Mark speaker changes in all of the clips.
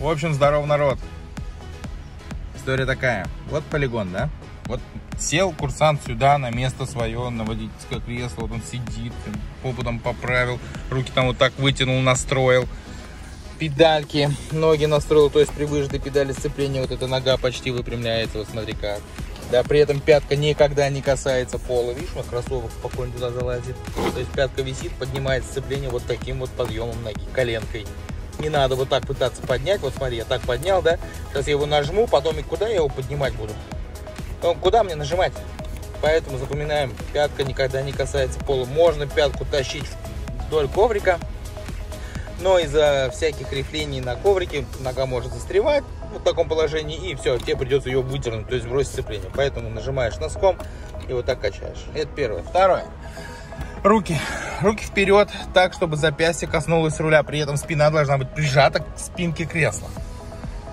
Speaker 1: В общем, здоров народ. История такая. Вот полигон, да? Вот сел курсант сюда на место свое, на водительское кресло, вот он сидит, попу там поправил, руки там вот так вытянул, настроил. Педальки, ноги настроил, то есть при выжатой педали сцепления вот эта нога почти выпрямляется, вот смотри как. Да, при этом пятка никогда не касается пола. Видишь, вот кроссовок спокойно туда залазит. То есть пятка висит, поднимает сцепление вот таким вот подъемом ноги, коленкой. Не надо вот так пытаться поднять. Вот смотри, я так поднял, да? Сейчас я его нажму, потом и куда я его поднимать буду? Ну, куда мне нажимать? Поэтому запоминаем, пятка никогда не касается пола. Можно пятку тащить вдоль коврика, но из-за всяких рифлений на коврике нога может застревать в таком положении, и все, тебе придется ее выдернуть, то есть бросить сцепление. Поэтому нажимаешь носком и вот так качаешь. Это первое. Второе. Руки. Руки вперед, так, чтобы запястье коснулось руля. При этом спина должна быть прижата к спинке кресла.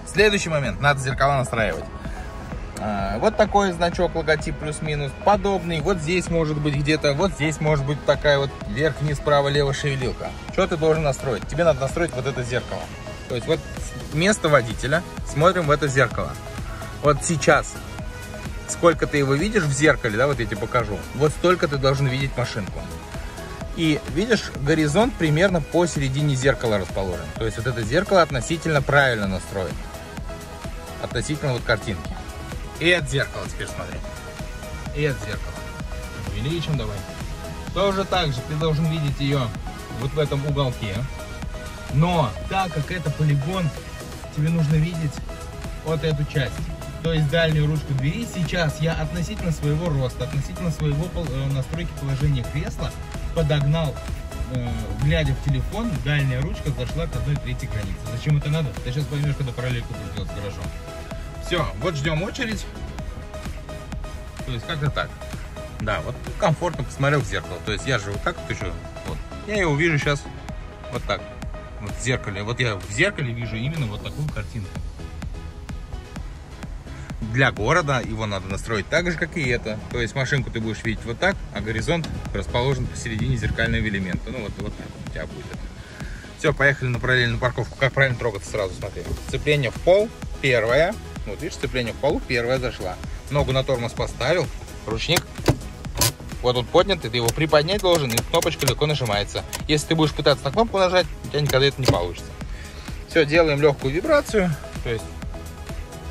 Speaker 1: Следующий момент. Надо зеркала настраивать. А, вот такой значок, логотип плюс-минус. Подобный. Вот здесь может быть где-то, вот здесь может быть такая вот вверх-вниз, право-лево шевелилка. Что ты должен настроить? Тебе надо настроить вот это зеркало. То есть вот место водителя, смотрим в это зеркало. Вот сейчас, сколько ты его видишь в зеркале, да, вот я тебе покажу, вот столько ты должен видеть машинку. И видишь, горизонт примерно посередине зеркала расположен. То есть вот это зеркало относительно правильно настроено. Относительно вот картинки. И от зеркала теперь смотри. И от зеркала. Увеличим давай. Тоже так же ты должен видеть ее вот в этом уголке. Но так как это полигон, тебе нужно видеть вот эту часть. То есть дальнюю ручку двери. Сейчас я относительно своего роста, относительно своего э, настройки положения кресла подогнал, э, глядя в телефон, дальняя ручка зашла к одной третьей границе. Зачем это надо? Ты сейчас поймешь, когда параллельку делать с гаражом. Все, вот ждем очередь. То есть как-то так. Да, вот комфортно посмотрел в зеркало. То есть я же вот так вот еще, вот. Я его вижу сейчас вот так вот в зеркале. Вот я в зеркале вижу именно вот такую картинку. Для города его надо настроить так же, как и это. То есть машинку ты будешь видеть вот так, а горизонт расположен посередине зеркального элемента. Ну вот, вот так у тебя будет. Все, поехали на параллельную парковку. Как правильно трогаться сразу, смотри. Сцепление в пол, первое. Вот видишь, сцепление в полу, первая зашла. Ногу на тормоз поставил, ручник вот он поднят, ты его приподнять должен, и кнопочка легко нажимается. Если ты будешь пытаться на кнопку нажать, у тебя никогда это не получится. Все, делаем легкую вибрацию, то есть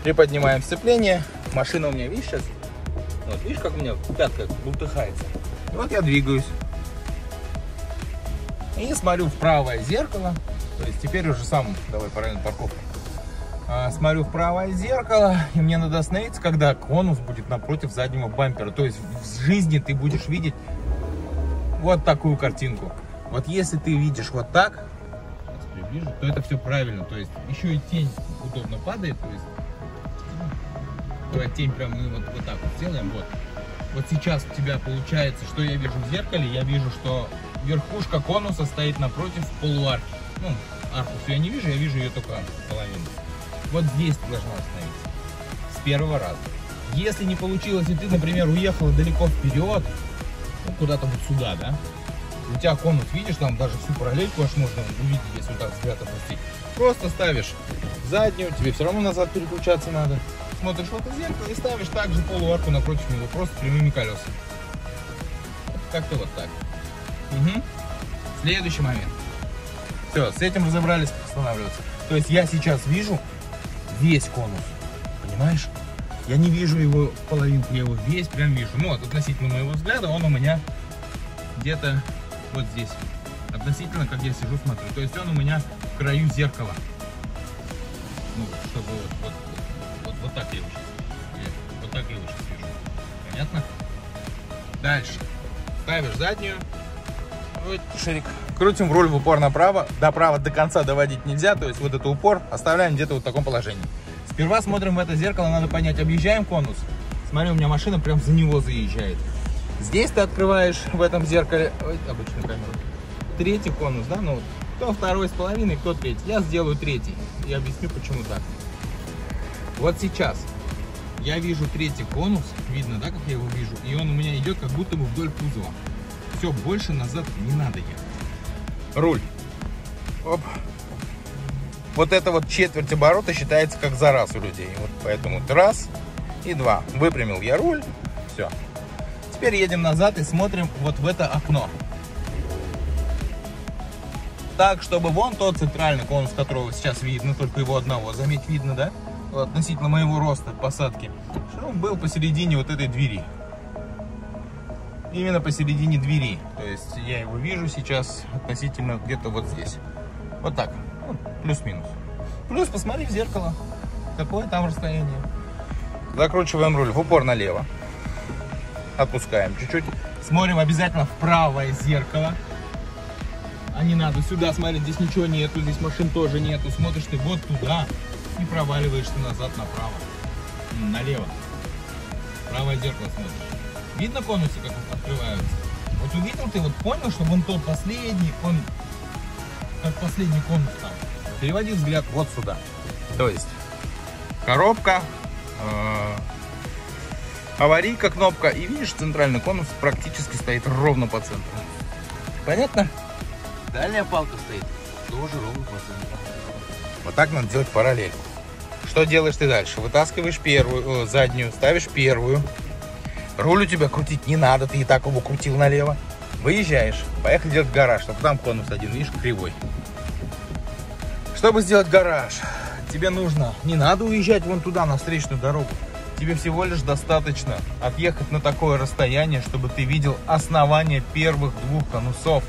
Speaker 1: приподнимаем сцепление. Машина у меня, видишь, сейчас, вот видишь, как у меня пятка бултыхается. И вот я двигаюсь. И смотрю в правое зеркало, то есть теперь уже сам, давай параллельно парковку. А, смотрю в правое зеркало, и мне надо остановиться, когда конус будет напротив заднего бампера. То есть в жизни ты будешь видеть вот такую картинку. Вот если ты видишь вот так, приближу, то это все правильно. То есть еще и тень удобно падает. То есть, давай тень прям мы вот, вот так вот сделаем. Вот. вот сейчас у тебя получается, что я вижу в зеркале, я вижу, что верхушка конуса стоит напротив полуарки. Ну, арку я не вижу, я вижу ее только половину. Вот здесь ты должна остановиться. С первого раза. Если не получилось, и ты, например, уехала далеко вперед, ну, куда-то вот сюда, да, у тебя конус, видишь, там даже всю параллельку аж можно увидеть, если вот так взгляд опустить. Просто ставишь заднюю, тебе все равно назад переключаться надо. Смотришь в это зеркало и ставишь также полуарку напротив него, просто прямыми колесами. Как-то вот так. Угу. Следующий момент. Все, с этим разобрались, останавливаться. То есть я сейчас вижу весь конус, понимаешь? Я не вижу его половинку, я его весь прям вижу. Ну, вот относительно моего взгляда он у меня где-то вот здесь. Относительно, как я сижу, смотрю. То есть он у меня в краю зеркала. Ну, чтобы вот, вот, вот, так я его сейчас, вот так я его вижу. Понятно? Дальше. Ставишь заднюю. Вот ширик. Крутим руль в упор направо. Доправо до конца доводить нельзя. То есть вот это упор оставляем где-то вот в таком положении. Сперва смотрим в это зеркало, надо понять, объезжаем конус. Смотри, у меня машина прям за него заезжает. Здесь ты открываешь в этом зеркале, ой, обычную камеру, третий конус, да, ну, кто второй с половиной, кто третий. Я сделаю третий и объясню, почему так. Вот сейчас я вижу третий конус, видно, да, как я его вижу, и он у меня идет как будто бы вдоль кузова. Все, больше назад не надо ехать. Руль. Оп. вот эта вот четверть оборота считается как за раз у людей. Вот поэтому раз и два. Выпрямил я руль, все. Теперь едем назад и смотрим вот в это окно. Так, чтобы вон тот центральный конус, которого сейчас видно, только его одного, заметь, видно, да? Относительно моего роста посадки, что он был посередине вот этой двери. Именно посередине двери. То есть я его вижу сейчас относительно где-то вот здесь. Вот так. Ну, плюс-минус. Плюс посмотри в зеркало. Какое там расстояние. Закручиваем руль в упор налево. Отпускаем чуть-чуть. Смотрим обязательно в правое зеркало. А не надо сюда смотреть, здесь ничего нету, здесь машин тоже нету. Смотришь ты вот туда и проваливаешься назад направо. Налево. Правое зеркало смотришь. Видно конусы, как открываются? Вот увидел ты, вот понял, что вон тот последний, он как последний конус там. Переводи взгляд вот сюда. То есть коробка, э, аварийка, кнопка. И видишь, центральный конус практически стоит ровно по центру. Понятно? Дальняя палка стоит тоже ровно по центру. Вот так надо делать параллель. Что делаешь ты дальше? Вытаскиваешь первую, э, заднюю, ставишь первую. Руль у тебя крутить не надо, ты и так его крутил налево. Выезжаешь, поехали делать гараж, чтобы там конус один, видишь, кривой. Чтобы сделать гараж, тебе нужно, не надо уезжать вон туда, на встречную дорогу. Тебе всего лишь достаточно отъехать на такое расстояние, чтобы ты видел основание первых двух конусов.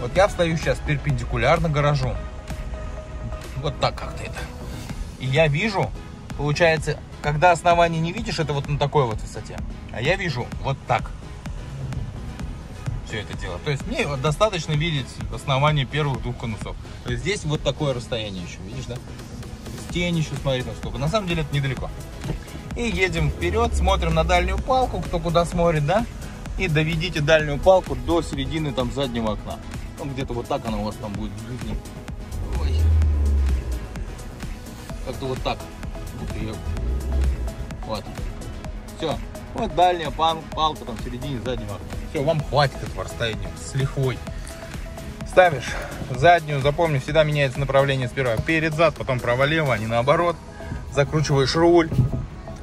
Speaker 1: Вот я встаю сейчас перпендикулярно гаражу. Вот так как-то это. И я вижу, получается, когда основание не видишь, это вот на такой вот высоте. А я вижу вот так. Все это дело. То есть мне достаточно видеть основание первых двух конусов. То есть здесь вот такое расстояние еще, видишь, да? Тень еще смотри там сколько. На самом деле это недалеко. И едем вперед, смотрим на дальнюю палку, кто куда смотрит, да? И доведите дальнюю палку до середины там заднего окна. Ну, где-то вот так она у вас там будет в жизни. Как-то вот так. Вот. Все. Вот дальняя пал палка там в середине заднего. Все, вам хватит этого расстояния с лихвой. Ставишь заднюю, запомни, всегда меняется направление сперва перед зад, потом право-лево, а не наоборот. Закручиваешь руль,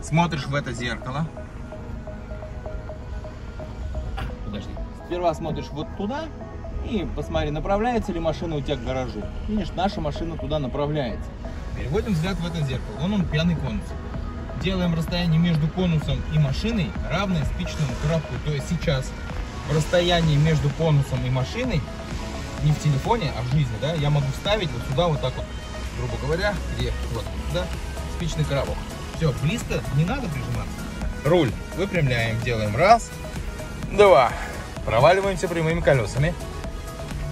Speaker 1: смотришь в это зеркало. Подожди. Сперва смотришь вот туда и посмотри, направляется ли машина у тебя к гаражу. Видишь, наша машина туда направляется. Переводим взгляд в это зеркало. Вон он пьяный конус делаем расстояние между конусом и машиной равное спичному коробку. То есть сейчас в расстоянии между конусом и машиной, не в телефоне, а в жизни, да, я могу вставить вот сюда вот так вот, грубо говоря, где вот сюда спичный коробок. Все, близко, не надо прижиматься. Руль выпрямляем, делаем раз, два, проваливаемся прямыми колесами.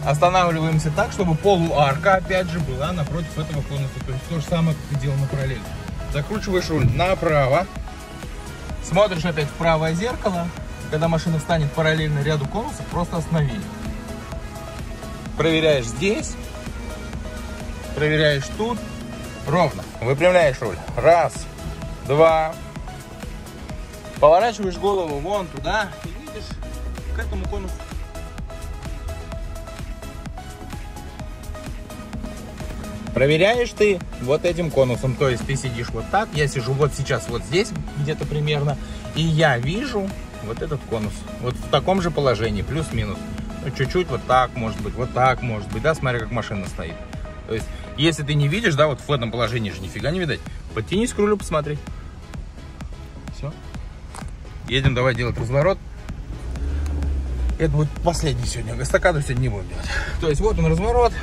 Speaker 1: Останавливаемся так, чтобы полуарка, опять же, была напротив этого конуса. То есть то же самое, как ты делал на параллели закручиваешь руль направо, смотришь опять в правое зеркало, когда машина встанет параллельно ряду конусов, просто останови. Проверяешь здесь, проверяешь тут, ровно. Выпрямляешь руль. Раз, два. Поворачиваешь голову вон туда и видишь к этому конусу Проверяешь ты вот этим конусом, то есть ты сидишь вот так, я сижу вот сейчас вот здесь где-то примерно, и я вижу вот этот конус, вот в таком же положении, плюс-минус. Ну, чуть-чуть вот так, может быть, вот так, может быть, да, смотри, как машина стоит. То есть, если ты не видишь, да, вот в этом положении же нифига не видать, подтянись к рулю, посмотри. Все. Едем, давай делать разворот. Это будет последний сегодня, эстакаду сегодня не будем делать. То есть, вот он разворот,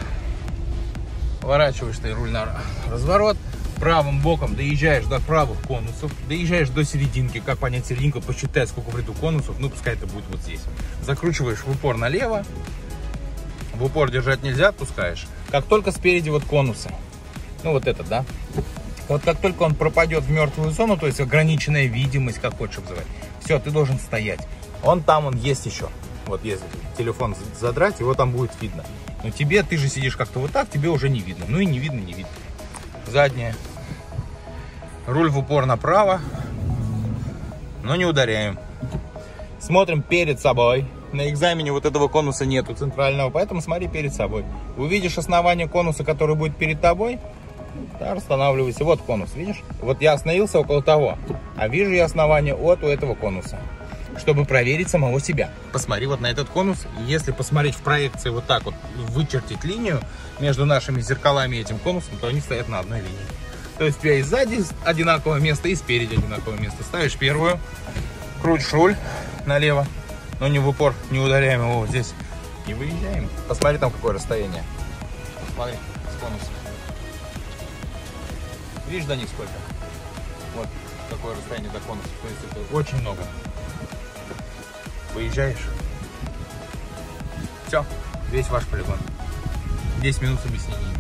Speaker 1: Поворачиваешь ты руль на разворот, правым боком доезжаешь до правых конусов, доезжаешь до серединки. Как понять серединку? Посчитай, сколько в ряду конусов. Ну, пускай это будет вот здесь. Закручиваешь в упор налево. В упор держать нельзя, отпускаешь. Как только спереди вот конусы. Ну, вот этот, да? Вот как только он пропадет в мертвую зону, то есть ограниченная видимость, как хочешь обзывать, все, ты должен стоять. Он там, он есть еще. Вот если телефон задрать, его там будет видно. Но тебе, ты же сидишь как-то вот так, тебе уже не видно. Ну и не видно, не видно. Задняя. Руль в упор направо. Но не ударяем. Смотрим перед собой. на экзамене вот этого конуса нету центрального, поэтому смотри перед собой. Увидишь основание конуса, который будет перед тобой, да, останавливайся. Вот конус, видишь? Вот я остановился около того, а вижу я основание от у этого конуса чтобы проверить самого себя. Посмотри вот на этот конус. Если посмотреть в проекции вот так вот, вычертить линию между нашими зеркалами и этим конусом, то они стоят на одной линии. То есть у тебя и сзади одинаковое место, и спереди одинаковое место. Ставишь первую, крутишь руль налево, но не в упор, не ударяем его вот здесь. И выезжаем. Посмотри там какое расстояние. Посмотри, с конусом. Видишь до них сколько? Вот какое расстояние до конуса. То есть это очень много. Выезжаешь. Все, весь ваш полигон. 10 минут с объяснениями.